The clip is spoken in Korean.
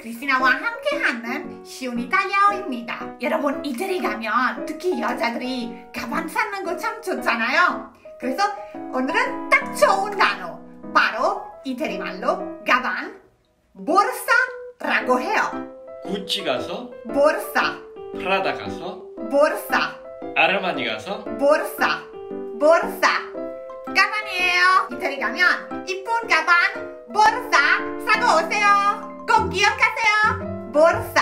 크리스티나와 함께하는 쉬운 이탈리아어입니다. 여러분 이태리 가면 특히 여자들이 가방 사는 거 참 좋잖아요. 그래서 오늘은 딱 좋은 단어 바로 이태리 말로 가방 보르사라고 해요. 구찌 가서 보르사 프라다 가서 보르사 아르마니 가서 보르사 보르사 가방이에요. 이태리 가면 이쁜 가방 오세요. 꼭 기억하세요. 보르사